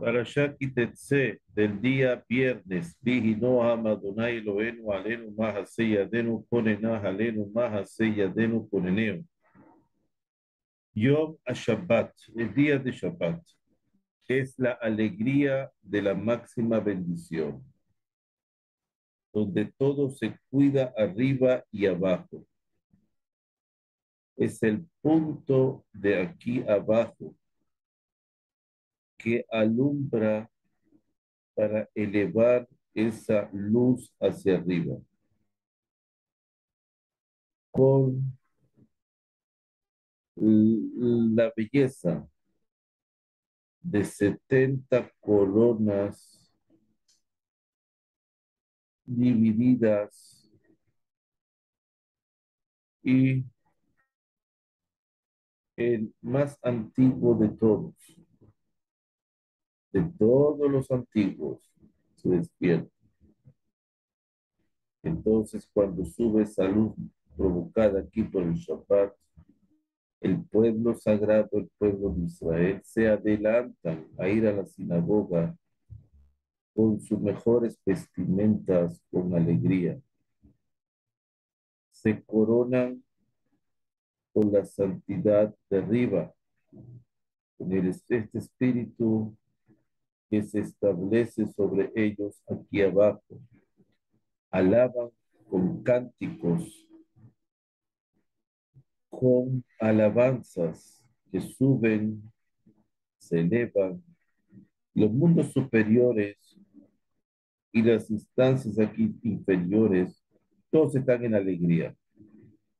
Para Shakitetse del día viernes, Vigino Amadonai Elohenu Alenu Mahaseya Denu Ponena Alenu Mahaseya Denu Poneneo. Yom Shabbat, el día de Shabbat, es la alegría de la máxima bendición, donde todo se cuida arriba y abajo. Es el punto de aquí abajo que alumbra para elevar esa luz hacia arriba. Con la belleza de 70 coronas divididas y el más antiguo de todos, de todos los antiguos, se despierta. Entonces, cuando sube esa luz provocada aquí por el Shabbat, el pueblo sagrado, el pueblo de Israel, se adelantan a ir a la sinagoga con sus mejores vestimentas, con alegría. Se coronan con la santidad de arriba, con el, este espíritu que se establece sobre ellos aquí abajo. Alaban con cánticos con alabanzas que suben, se elevan. Los mundos superiores y las instancias aquí inferiores, todos están en alegría.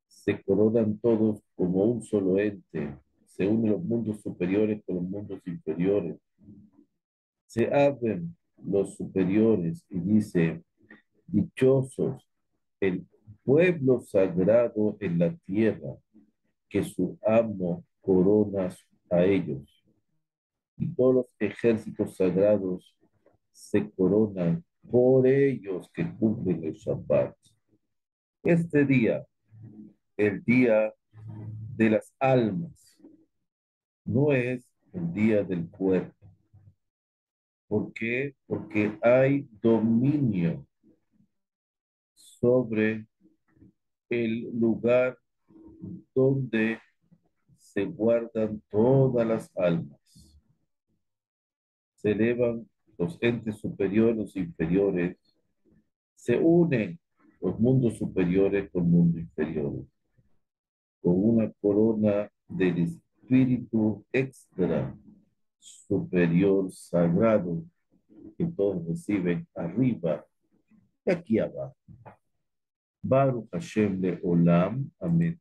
Se coronan todos como un solo ente. Se unen los mundos superiores con los mundos inferiores. Se abren los superiores y dice, dichosos el pueblo sagrado en la tierra, que su amo corona a ellos. Y todos los ejércitos sagrados se coronan por ellos que cumplen el Shabbat. Este día, el día de las almas, no es el día del cuerpo. ¿Por qué? Porque hay dominio sobre el lugar donde se guardan todas las almas. Se elevan los entes superiores e inferiores, se unen los mundos superiores con mundos inferiores, con una corona del espíritu extra superior sagrado que todos reciben arriba y aquí abajo. Baruch Hashem le Olam. Amén.